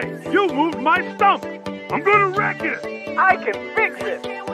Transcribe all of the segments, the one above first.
Hey, you moved my stump. I'm gonna wreck it. I can fix it.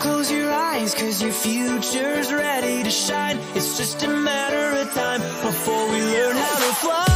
close your eyes, cause your future's ready to shine. It's just a matter of time before we learn how to fly.